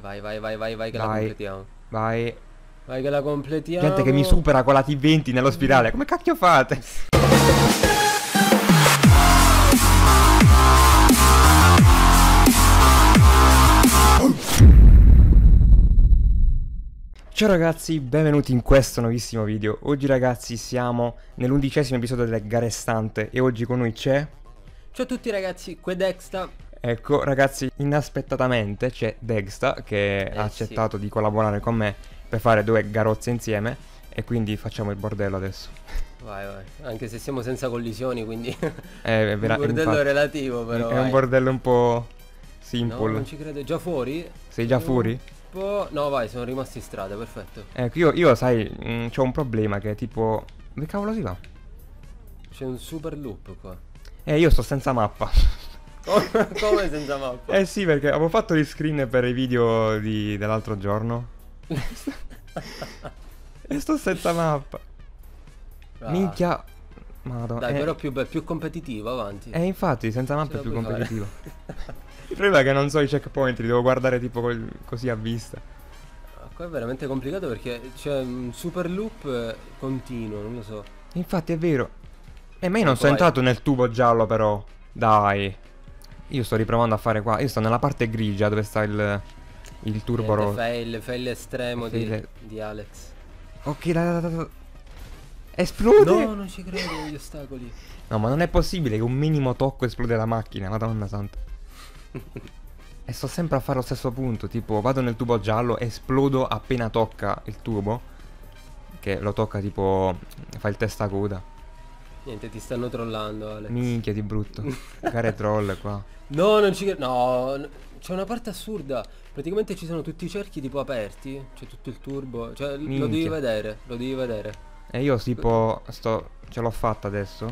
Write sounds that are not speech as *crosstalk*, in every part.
Vai, vai, vai, vai, vai, vai che la Vai. completiamo. Vai. Vai che la completiamo. Gente che mi supera con la T20 nello spirale. Come cacchio fate? Ciao ragazzi, benvenuti in questo nuovissimo video. Oggi ragazzi siamo nell'undicesimo episodio del Garestante e oggi con noi c'è... Ciao a tutti ragazzi, qui è Dexta. Ecco ragazzi, inaspettatamente c'è Dexta che Eh, ha sì. accettato di collaborare con me per fare due garozze insieme e quindi facciamo il bordello adesso. Vai, vai. Anche se siamo senza collisioni, quindi... È, *laughs* è vera- un bordello infatti, relativo però. è vai. un bordello un po' No, simple. non ci credo. Già fuori? Sei già fuori? Po- No, vai, sono rimasti in strada, perfetto. Ecco, io, io sai, mh, c'ho un problema che è tipo... Dove cavolo si va? C'è un super loop qua. Eh, io sto senza mappa. *laughs* *laughs* Come come senza mappa? eh sì, perché avevo fatto gli screen per i video di- dell'altro giorno. *laughs* e sto senza mappa. Ah. Minchia. Madonna. Dai, eh, però più, più competitivo, avanti. Eh, infatti, senza mappa è più competitivo. *laughs* Il problema è che non so i checkpoint, li devo guardare tipo col- così a vista. Ah, Qua è veramente complicato perché c'è un super loop eh, continuo, non lo so. Infatti è vero. Eh, ma io non Ecco, sono entrato nel tubo giallo però. Dai. Io sto riprovando a fare qua. Io sto nella parte grigia dove sta il, il turbo rosso. fail, fail estremo di, Fail- di Alex. Ok, dai, dai, dai. Esplode! No, No. non ci credo gli ostacoli. ma non è possibile che un minimo tocco esplode la macchina, madonna santa. *laughs* e sto sempre a fare lo stesso punto, tipo vado nel tubo giallo, esplodo appena tocca il tubo. Che lo tocca tipo... fa il testa coda. Niente, ti stanno trollando, Alex. Minchia di brutto. *laughs* Gare troll qua. No, non ci credo. No, c'è una parte assurda. Praticamente ci sono tutti i cerchi tipo aperti. C'è tutto il turbo. Cioè, l- lo devi Minchia. vedere. Lo devi vedere. E io tipo sto... ce l'ho fatta adesso.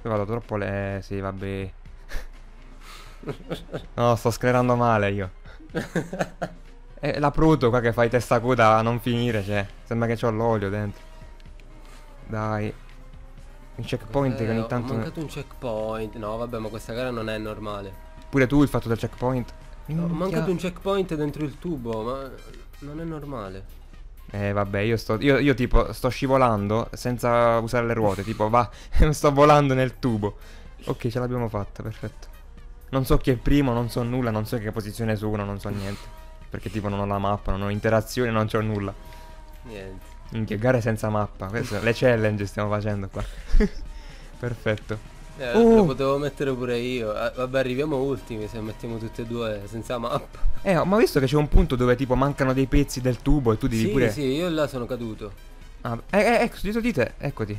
Poi vado troppo le... sì vabbè. *laughs* No, sto sclerando male io. *laughs* E la pruto qua che fai testa coda a non finire, cioè. Sembra che c'ho l'olio dentro. Dai. Il checkpoint che Eh, ogni ho tanto... mancato un checkpoint. No, vabbè, ma questa gara non è normale. Pure tu il fatto del checkpoint. Ho mancato un checkpoint dentro il tubo, ma non è normale. Eh vabbè, io sto. Io, io tipo sto scivolando senza usare le ruote. Tipo, va, *laughs* sto volando nel tubo. Ok, ce l'abbiamo fatta, perfetto. Non so chi è primo, non so nulla, non so che posizione sono, non so niente. Perché tipo non ho la mappa, non ho interazione, non c'ho nulla. Niente. Minchia, gare senza mappa. Queste le challenge stiamo facendo qua. *laughs* perfetto. Eh, Oh. Lo potevo mettere pure io. Eh, vabbè, arriviamo ultimi se mettiamo tutti e due senza mappa. Eh, ma ho visto che c'è un punto dove tipo mancano dei pezzi del tubo e tu devi Sì, pure. sì, io là sono caduto. Ah, eh, eh, ecco, dietro di te, eccoti.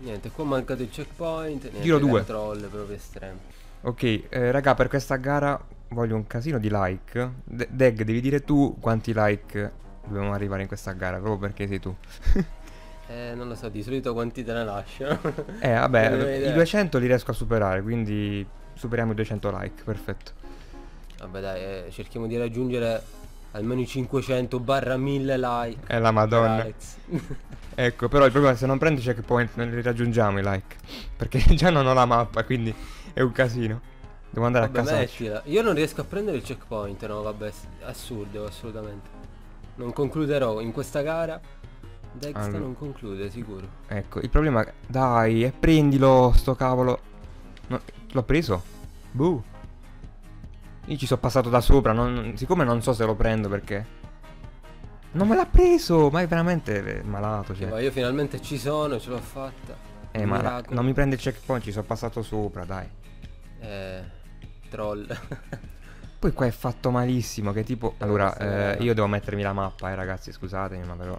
Niente, qua è mancato il checkpoint. Niente, Giro due. Troll proprio estremo. Ok, eh, raga, per questa gara voglio un casino di like. De- Deg, devi dire tu quanti like dobbiamo arrivare in questa gara, proprio perché sei tu. *laughs* Eh, non lo so, di solito quanti te ne lasciano. Eh, vabbè, i 200 li riesco a superare, quindi superiamo i 200 like, perfetto. Vabbè, dai, eh, cerchiamo di raggiungere almeno i 500 barra 1000 like. È la madonna. *laughs* Ecco, però il problema è se non prendo i checkpoint non li raggiungiamo i like. Perché *laughs* già non ho la mappa, quindi è un casino. Devo andare Vabbè, a casa. Io non riesco a prendere il checkpoint, no, vabbè, assurdo, assolutamente. Non concluderò in questa gara. Dexter Allora. non conclude, sicuro. Ecco, il problema. Dai, e prendilo, sto cavolo. No, l'ho preso? Buh. Io ci sono passato da sopra, non- siccome non so se lo prendo perché... Non me l'ha preso, ma è veramente eh, malato, cioè. va, io finalmente ci sono, ce l'ho fatta. Eh, ma la- non mi prende il checkpoint, ci sono passato sopra, dai. Eh, troll. *laughs* Poi qua è fatto malissimo, che tipo... Allora, eh, io devo mettermi la mappa, eh ragazzi, scusatemi, ma però...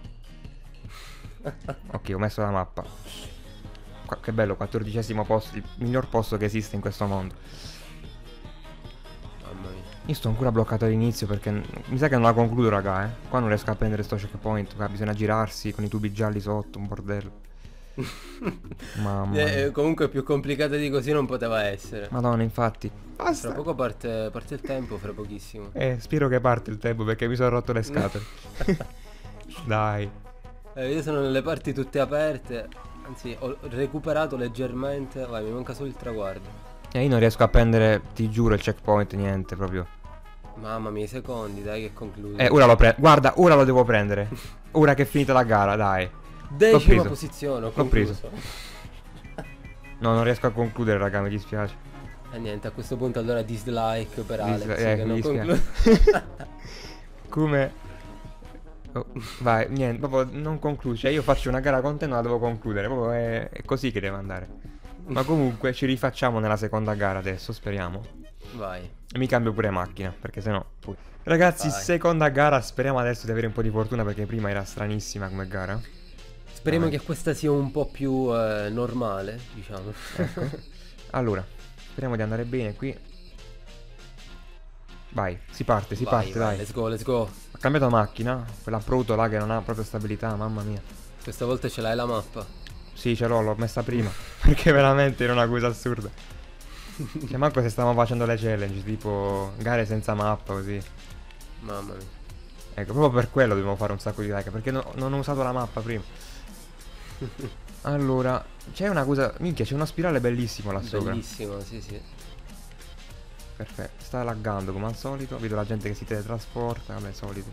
*laughs* Ok, ho messo la mappa. Qua- che bello, quattordicesimo posto, il miglior posto che esiste in questo mondo. Mamma mia. Io sto ancora bloccato all'inizio perché mi sa che non la concludo, raga, eh. Qua non riesco a prendere sto checkpoint, qua bisogna girarsi con i tubi gialli sotto, un bordello. *laughs* Mamma Eh, mia. eh, comunque più complicata di così non poteva essere. Madonna, infatti. Fra Basta. poco parte, parte il tempo, fra pochissimo. Eh, spero che parte il tempo perché mi sono rotto le scatole. *laughs* Dai. Eh, io sono nelle parti tutte aperte. Anzi, ho recuperato leggermente. Vai, mi manca solo il traguardo. E io non riesco a prendere, ti giuro, il checkpoint, niente, proprio. Mamma mia, i secondi, dai che concludo. Eh, ora lo prendo. Guarda, ora lo devo prendere. *laughs* ora che è finita la gara, dai. Decima posizione, ho concluso. *laughs* No, non riesco a concludere, raga, mi dispiace. E niente, a questo punto allora dislike per Dis- Alex eh, che non conclude. *laughs* Come... Oh, vai, niente, proprio non conclude. Cioè, io faccio una gara con te non la devo concludere. Proprio è, è così che deve andare. Ma comunque ci rifacciamo nella seconda gara adesso, speriamo. Vai. E mi cambio pure macchina, perché sennò... Poi. Ragazzi, Vai. seconda gara, speriamo adesso di avere un po' di fortuna perché prima era stranissima come gara. Speriamo che questa sia un po' più eh, normale, diciamo. Ecco. *laughs* Allora, speriamo di andare bene qui. Vai, si parte, si Vai, parte, vai, dai. Let's go, let's go. Ho cambiato macchina, quella Proto là che non ha proprio stabilità, mamma mia. Questa volta ce l'hai la mappa. Sì, ce l'ho, l'ho messa prima. *laughs* Perché veramente era una cosa assurda. *laughs* Cioè, manco se stavamo facendo le challenge, tipo gare senza mappa, così. Mamma mia. Ecco, proprio per quello dobbiamo fare un sacco di like, perché no- non ho usato la mappa prima. *laughs* Allora, c'è una cosa... Minchia, c'è uno spirale bellissimo là sopra. Bellissimo, sì, sì. Perfetto, sta laggando come al solito. Vedo la gente che si teletrasporta, vabbè, solito.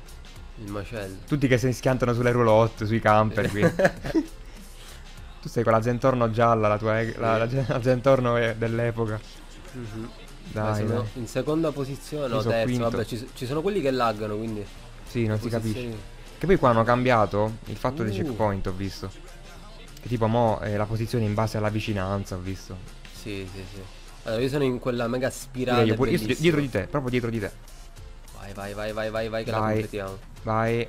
Il macello. Tutti che si schiantano sulle roulotte, sui camper qui. *laughs* tu sei con la Zentorno gialla, la tua e- la, la, Gen- la Zentorno dell'epoca. Mhm. Dai, Ma sono dai. in seconda posizione, Io no, quinto. vabbè, ci, ci sono quelli che laggano, quindi Sì, non si capisce. posizioni- Che poi qua hanno cambiato il fatto dei Uh. checkpoint, ho visto. Che tipo mo è la posizione in base alla vicinanza, ho visto. Sì, sì, sì. Allora, io sono in quella mega spirale io, io sto dietro di te, proprio dietro di te. Vai, vai, vai, vai, vai, vai che la Dai. completiamo. Vai.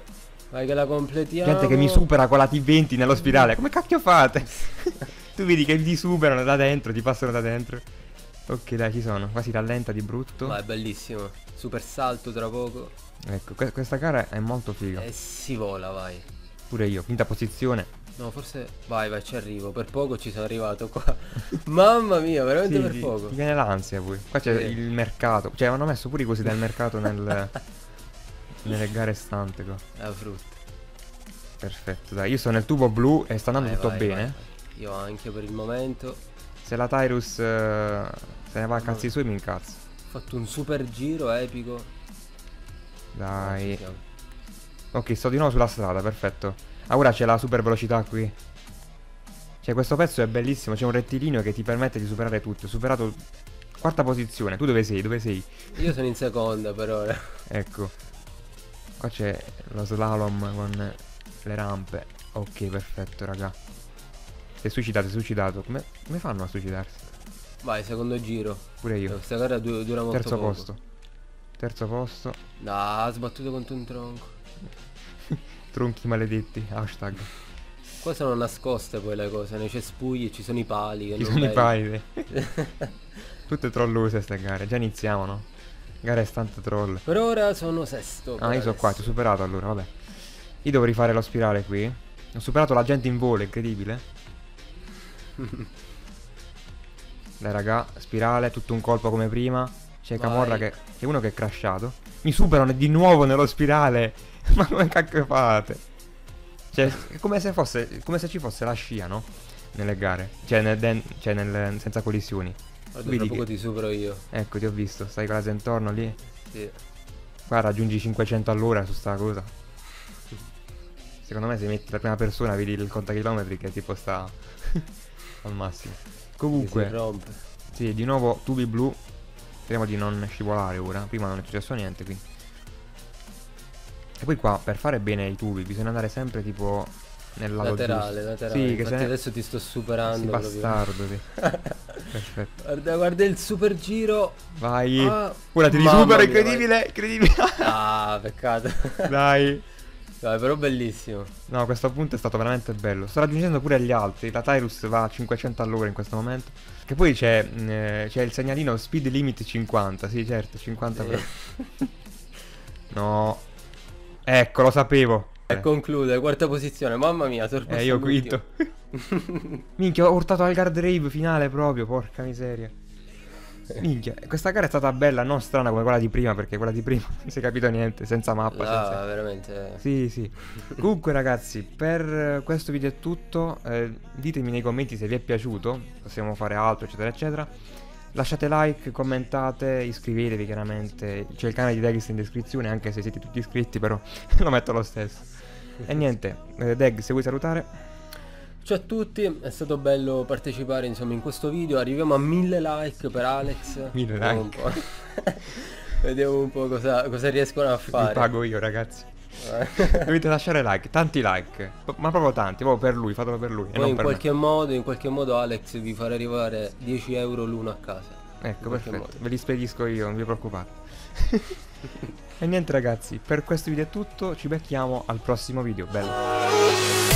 Vai che la completiamo. Gente che mi supera con la T20 nello spirale. Come cacchio fate? *laughs* tu vedi che ti superano da dentro, ti passano da dentro. Ok, dai, ci sono. Qua si rallenta di brutto. Vai, bellissimo. Super salto tra poco. Ecco, que- questa gara è molto figa. E si vola, vai. Pure io, quinta posizione. No, forse... Vai, vai, ci arrivo. Per poco ci sono arrivato qua. *laughs* Mamma mia, veramente Sì, per poco. Ti viene l'ansia poi. Qua c'è Sì. il mercato. Cioè, hanno messo pure i cosi del *laughs* mercato nel, nelle gare stante qua. La frutta. Perfetto, dai. Io sono nel tubo blu e sta andando Vai, tutto vai, bene. vai. Io anche per il momento. Se la Tyrus eh, se ne va a No. cazzi suoi, mi incazzo. Ho fatto un super giro epico. Dai. Ok, sto di nuovo sulla strada, perfetto. Ah, ora c'è la super velocità qui. Cioè, questo pezzo è bellissimo. C'è un rettilineo che ti permette di superare tutto. Ho superato quarta posizione. Tu dove sei? Dove sei? Io sono in seconda per ora. Ecco. Qua c'è lo slalom con le rampe. Ok, perfetto, raga. Si è suicidato, si è suicidato. Come, come fanno a suicidarsi? Vai, secondo giro. Pure io. Questa gara du- dura molto Terzo poco. posto. Terzo posto. No, ha sbattuto contro un tronco. *laughs* Tronchi maledetti. Hashtag. Qua sono nascoste poi le cose, nei cespugli ci sono i pali che Ci sono i vedi. pali. *laughs* Tutte trollose ste gare. Già iniziamo, no? Gare stante troll. Per ora sono sesto. Ah, io sono qua, ti ho superato allora, vabbè. Io devo rifare lo spirale qui. Ho superato la gente in volo, incredibile. *laughs* Dai raga, spirale, tutto un colpo come prima. C'è. Camorra che... C'è uno che è crashato. Mi superano di nuovo nello spirale. *laughs* Ma come cacchio fate? Cioè, è come se fosse... Come se ci fosse la scia, no? Nelle gare. Cioè, nel den- cioè nel- senza collisioni. Guarda, Vedi poco che- ti supero io. Ecco, ti ho visto. Stai con la Zentorno lì. Sì. Qua raggiungi 500 all'ora su sta cosa. Secondo me se metti la prima persona vedi il contachilometri che tipo sta *laughs* al massimo. Si Comunque, sì, di nuovo tubi blu. Speriamo di non scivolare ora. Prima non è successo niente quindi. E poi qua per fare bene i tubi bisogna andare sempre tipo nel lato Laterale, giusto. laterale. Sì, che ne... adesso ti sto superando. bastardo, sì. *laughs* Perfetto. Guarda, guarda il super giro. Vai. Ah, Ora ti risupero, incredibile, incredibile. Ah, peccato. Dai. Dai, però bellissimo. No, questo punto è stato veramente bello. Sto raggiungendo pure gli altri. La Tyrus va a 500 all'ora in questo momento. Che poi c'è, mh, eh, c'è il segnalino speed limit 50. Sì, certo, 50 Sì. per... No. Ecco, lo sapevo. E conclude, quarta posizione. Mamma mia, sorpasso Eh, io quinto. *laughs* Minchia, ho urtato al guard rave finale proprio, porca miseria. *laughs* Minchia, questa gara è stata bella, non strana come quella di prima, perché quella di prima *laughs* non si è capito niente, senza mappa, Là, senza... veramente. Sì, sì. *laughs* Comunque ragazzi, per questo video è tutto. Eh, ditemi nei commenti se vi è piaciuto, possiamo fare altro, eccetera, eccetera. Lasciate like, commentate, iscrivetevi chiaramente. C'è il canale di Degis in descrizione, anche se siete tutti iscritti, però lo metto lo stesso. E niente, eh, Deg, se vuoi salutare. Ciao a tutti, è stato bello partecipare insomma in questo video, arriviamo a mille like per Alex. Mille Vediamo like. un. *laughs* Vediamo un po' cosa, cosa riescono a Vi fare. pago io, ragazzi. Eh. Dovete lasciare like, tanti like. Ma proprio tanti, proprio per lui, fatelo per lui. Poi in qualche modo, in qualche modo Alex vi farà arrivare 10 euro l'uno a casa. Ecco, perfetto. modo. Ve li spedisco io, non vi preoccupate. *laughs* e niente ragazzi, per questo video è tutto. Ci becchiamo al prossimo video. Bello.